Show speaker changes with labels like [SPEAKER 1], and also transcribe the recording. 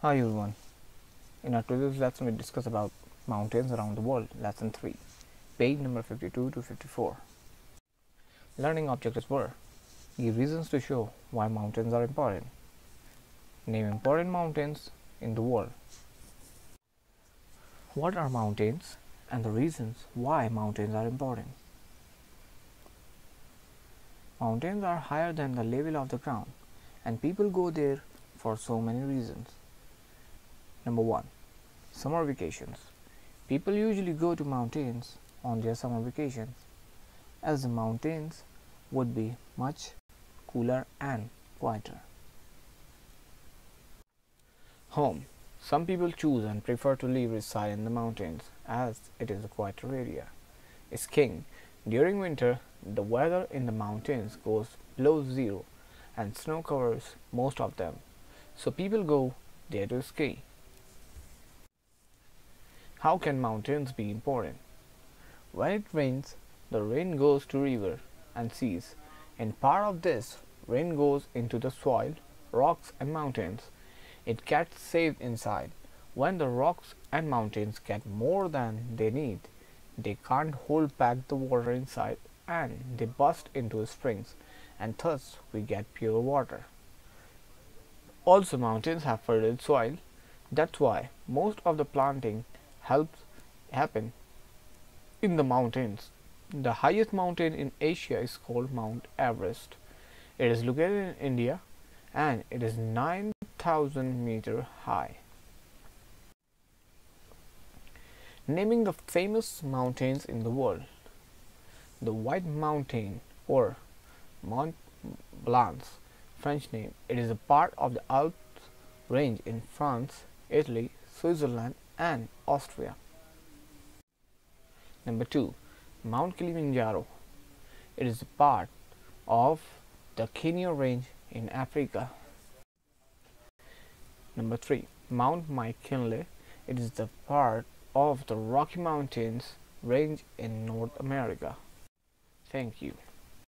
[SPEAKER 1] Hi everyone. In our previous lesson we discussed about mountains around the world, lesson 3, page number 52 to 54. Learning objectives were give reasons to show why mountains are important. Name important mountains in the world. What are mountains and the reasons why mountains are important? Mountains are higher than the level of the ground and people go there for so many reasons. Number 1. Summer vacations. People usually go to mountains on their summer vacations as the mountains would be much cooler and quieter. Home. Some people choose and prefer to live reside in the mountains as it is a quieter area. Skiing. During winter, the weather in the mountains goes below zero and snow covers most of them. So people go there to ski. How can mountains be important? When it rains, the rain goes to river and seas, and part of this rain goes into the soil, rocks and mountains. It gets saved inside. When the rocks and mountains get more than they need, they can't hold back the water inside and they burst into springs and thus we get pure water. Also mountains have fertile soil. That's why most of the planting helps happen in the mountains. The highest mountain in Asia is called Mount Everest. It is located in India and it is 9000 meter high. Naming the famous mountains in the world. The White Mountain or Mont Blanc, French name. It is a part of the Alps range in France, Italy, Switzerland and Austria. Number 2. Mount Kilimanjaro. It is part of the Kenya range in Africa. Number 3. Mount McKinley. It is the part of the Rocky Mountains range in North America. Thank you.